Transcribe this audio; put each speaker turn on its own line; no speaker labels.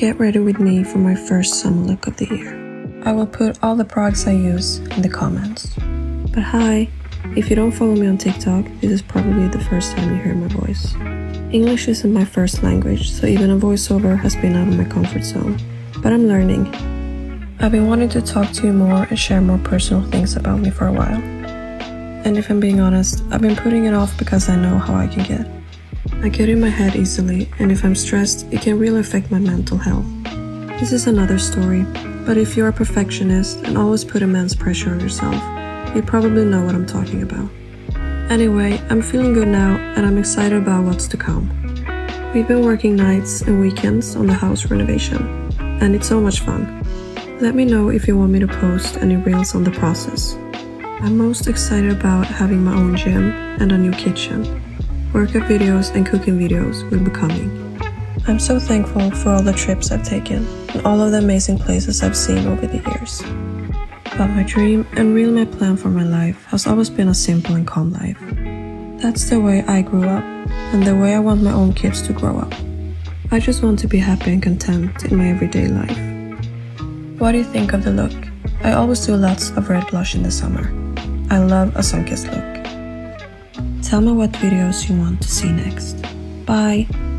get ready with me for my first summer look of the year. I will put all the products I use in the comments. But hi, if you don't follow me on TikTok, this is probably the first time you hear my voice. English isn't my first language, so even a voiceover has been out of my comfort zone. But I'm learning. I've been wanting to talk to you more and share more personal things about me for a while. And if I'm being honest, I've been putting it off because I know how I can get. I get in my head easily, and if I'm stressed, it can really affect my mental health. This is another story, but if you're a perfectionist and always put immense pressure on yourself, you probably know what I'm talking about. Anyway, I'm feeling good now, and I'm excited about what's to come. We've been working nights and weekends on the house renovation, and it's so much fun. Let me know if you want me to post any reels on the process. I'm most excited about having my own gym and a new kitchen. Workout videos and cooking videos will be coming. I'm so thankful for all the trips I've taken and all of the amazing places I've seen over the years. But my dream and really my plan for my life has always been a simple and calm life. That's the way I grew up and the way I want my own kids to grow up. I just want to be happy and content in my everyday life. What do you think of the look? I always do lots of red blush in the summer. I love a sun-kissed look. Tell me what videos you want to see next. Bye!